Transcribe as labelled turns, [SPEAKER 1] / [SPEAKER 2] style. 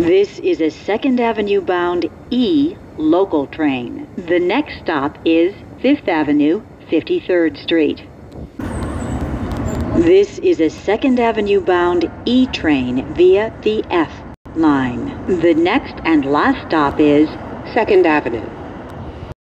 [SPEAKER 1] This is a 2nd Avenue bound E local train. The next stop is 5th Avenue, 53rd Street. This is a 2nd Avenue bound E train via the F line. The next and last stop is
[SPEAKER 2] 2nd Avenue.